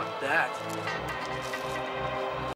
Fuck that.